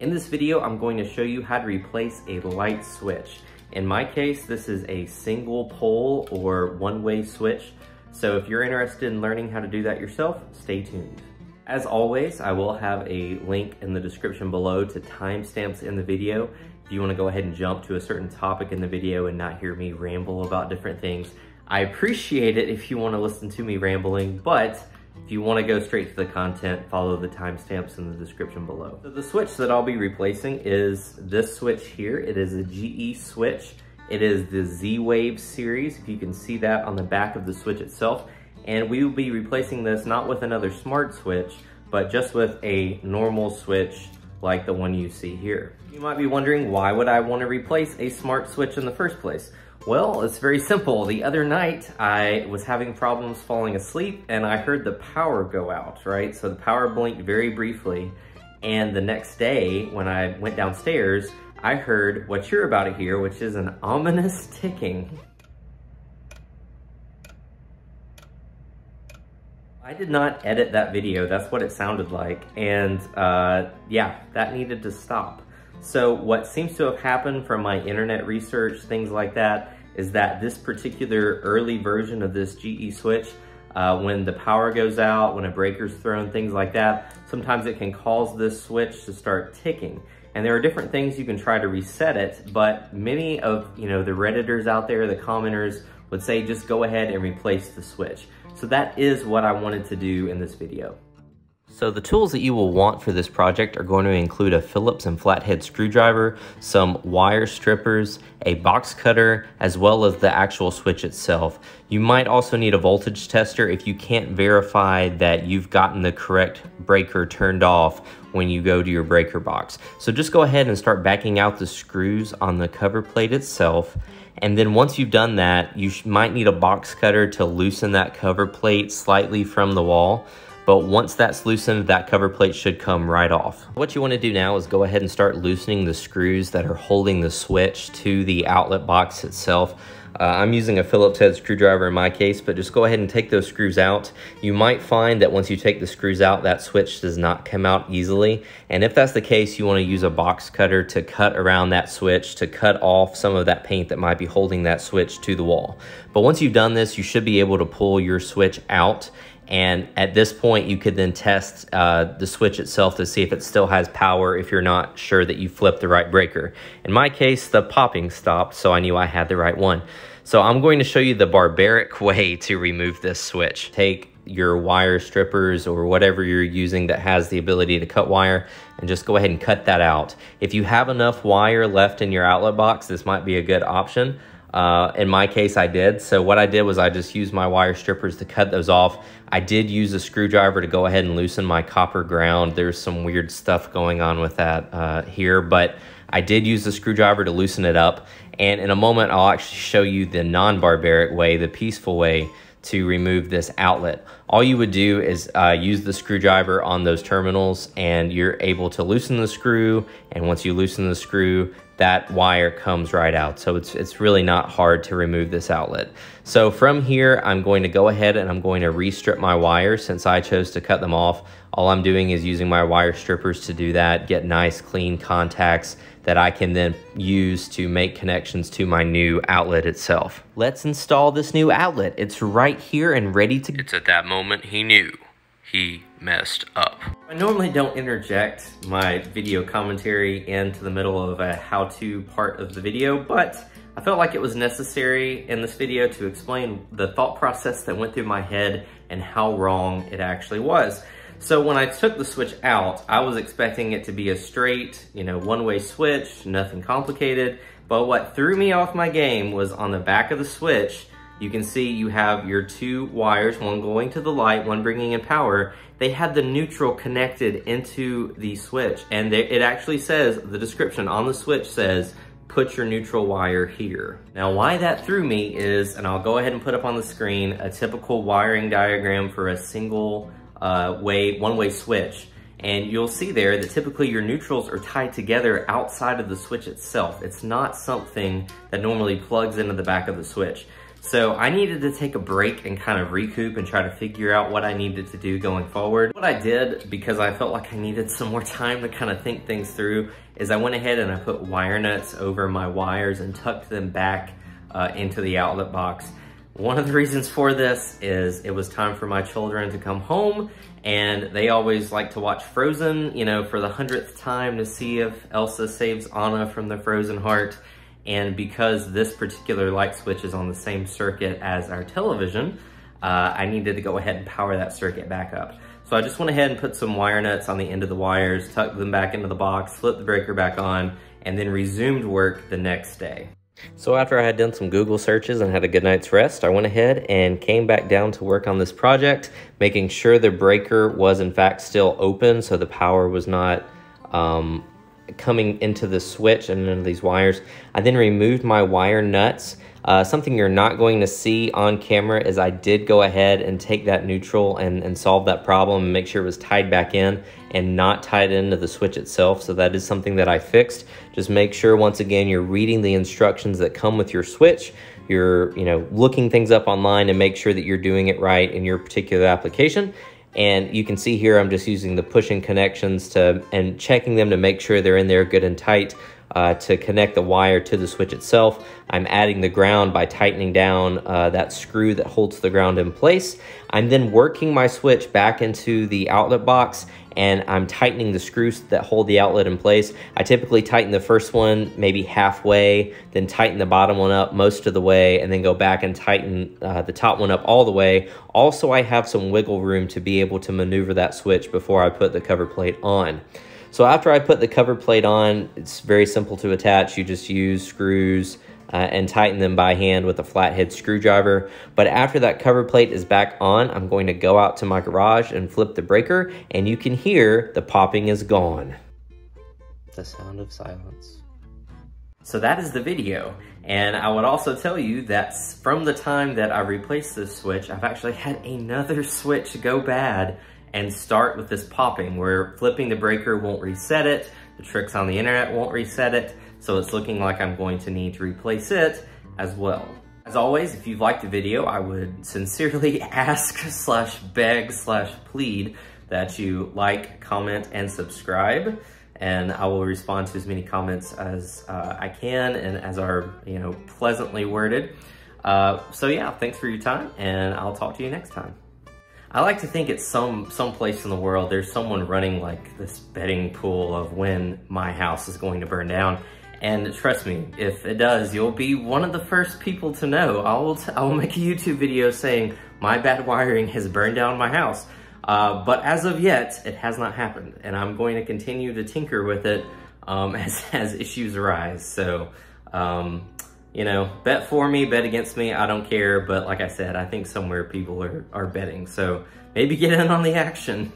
In this video, I'm going to show you how to replace a light switch. In my case, this is a single pole or one-way switch. So if you're interested in learning how to do that yourself, stay tuned. As always, I will have a link in the description below to timestamps in the video. If you wanna go ahead and jump to a certain topic in the video and not hear me ramble about different things, I appreciate it if you wanna listen to me rambling, but if you wanna go straight to the content, follow the timestamps in the description below. So the switch that I'll be replacing is this switch here. It is a GE switch. It is the Z-Wave series, if you can see that on the back of the switch itself. And we will be replacing this not with another smart switch, but just with a normal switch like the one you see here. You might be wondering, why would I wanna replace a smart switch in the first place? Well, it's very simple. The other night, I was having problems falling asleep and I heard the power go out, right? So the power blinked very briefly. And the next day, when I went downstairs, I heard what you're about to hear, which is an ominous ticking. I did not edit that video. That's what it sounded like. And uh, yeah, that needed to stop. So what seems to have happened from my internet research, things like that, is that this particular early version of this GE switch, uh, when the power goes out, when a breaker's thrown, things like that, sometimes it can cause this switch to start ticking. And there are different things you can try to reset it, but many of you know the Redditors out there, the commenters, would say just go ahead and replace the switch. So that is what I wanted to do in this video. So the tools that you will want for this project are going to include a Phillips and flathead screwdriver, some wire strippers, a box cutter, as well as the actual switch itself. You might also need a voltage tester if you can't verify that you've gotten the correct breaker turned off when you go to your breaker box. So just go ahead and start backing out the screws on the cover plate itself. And then once you've done that, you might need a box cutter to loosen that cover plate slightly from the wall but once that's loosened, that cover plate should come right off. What you wanna do now is go ahead and start loosening the screws that are holding the switch to the outlet box itself. Uh, I'm using a Phillips head screwdriver in my case, but just go ahead and take those screws out. You might find that once you take the screws out, that switch does not come out easily. And if that's the case, you wanna use a box cutter to cut around that switch, to cut off some of that paint that might be holding that switch to the wall. But once you've done this, you should be able to pull your switch out and at this point, you could then test uh, the switch itself to see if it still has power if you're not sure that you flipped the right breaker. In my case, the popping stopped, so I knew I had the right one. So I'm going to show you the barbaric way to remove this switch. Take your wire strippers or whatever you're using that has the ability to cut wire and just go ahead and cut that out. If you have enough wire left in your outlet box, this might be a good option. Uh, in my case, I did. So what I did was I just used my wire strippers to cut those off. I did use a screwdriver to go ahead and loosen my copper ground. There's some weird stuff going on with that uh, here, but I did use the screwdriver to loosen it up. And in a moment, I'll actually show you the non-barbaric way, the peaceful way to remove this outlet. All you would do is uh, use the screwdriver on those terminals and you're able to loosen the screw. And once you loosen the screw, that wire comes right out. So it's, it's really not hard to remove this outlet. So from here, I'm going to go ahead and I'm going to restrip my wires since I chose to cut them off. All I'm doing is using my wire strippers to do that, get nice clean contacts that I can then use to make connections to my new outlet itself. Let's install this new outlet. It's right here and ready to... It's at that moment he knew he messed up. I normally don't interject my video commentary into the middle of a how-to part of the video, but I felt like it was necessary in this video to explain the thought process that went through my head and how wrong it actually was. So when I took the switch out, I was expecting it to be a straight, you know, one-way switch, nothing complicated. But what threw me off my game was on the back of the switch, you can see you have your two wires, one going to the light, one bringing in power. They had the neutral connected into the switch. And they, it actually says, the description on the switch says, put your neutral wire here. Now why that threw me is, and I'll go ahead and put up on the screen, a typical wiring diagram for a single uh, way, one-way switch. And you'll see there that typically your neutrals are tied together outside of the switch itself. It's not something that normally plugs into the back of the switch. So I needed to take a break and kind of recoup and try to figure out what I needed to do going forward. What I did, because I felt like I needed some more time to kind of think things through, is I went ahead and I put wire nuts over my wires and tucked them back uh, into the outlet box. One of the reasons for this is it was time for my children to come home and they always like to watch Frozen, you know, for the hundredth time to see if Elsa saves Anna from the frozen heart. And because this particular light switch is on the same circuit as our television, uh, I needed to go ahead and power that circuit back up. So I just went ahead and put some wire nuts on the end of the wires, tucked them back into the box, flipped the breaker back on, and then resumed work the next day. So after I had done some Google searches and had a good night's rest, I went ahead and came back down to work on this project, making sure the breaker was in fact still open so the power was not um, coming into the switch and into these wires. I then removed my wire nuts. Uh, something you're not going to see on camera is I did go ahead and take that neutral and, and solve that problem and make sure it was tied back in and not tied into the switch itself. So that is something that I fixed. Just make sure, once again, you're reading the instructions that come with your switch. You're, you know, looking things up online and make sure that you're doing it right in your particular application. And you can see here, I'm just using the pushing connections to and checking them to make sure they're in there good and tight uh, to connect the wire to the switch itself. I'm adding the ground by tightening down uh, that screw that holds the ground in place. I'm then working my switch back into the outlet box and I'm tightening the screws that hold the outlet in place. I typically tighten the first one maybe halfway, then tighten the bottom one up most of the way, and then go back and tighten uh, the top one up all the way. Also, I have some wiggle room to be able to maneuver that switch before I put the cover plate on. So after I put the cover plate on, it's very simple to attach. You just use screws uh, and tighten them by hand with a flathead screwdriver. But after that cover plate is back on, I'm going to go out to my garage and flip the breaker and you can hear the popping is gone. The sound of silence. So that is the video. And I would also tell you that from the time that I replaced this switch, I've actually had another switch go bad and start with this popping where flipping the breaker won't reset it, the tricks on the internet won't reset it, so it's looking like I'm going to need to replace it as well. As always, if you've liked the video, I would sincerely ask slash beg slash plead that you like, comment, and subscribe. And I will respond to as many comments as uh, I can and as are, you know, pleasantly worded. Uh, so yeah, thanks for your time and I'll talk to you next time. I like to think it's some some place in the world there's someone running like this betting pool of when my house is going to burn down. And trust me, if it does, you'll be one of the first people to know. I will, I will make a YouTube video saying my bad wiring has burned down my house. Uh, but as of yet, it has not happened. And I'm going to continue to tinker with it um, as, as issues arise. So, um, you know, bet for me, bet against me, I don't care. But like I said, I think somewhere people are, are betting. So maybe get in on the action.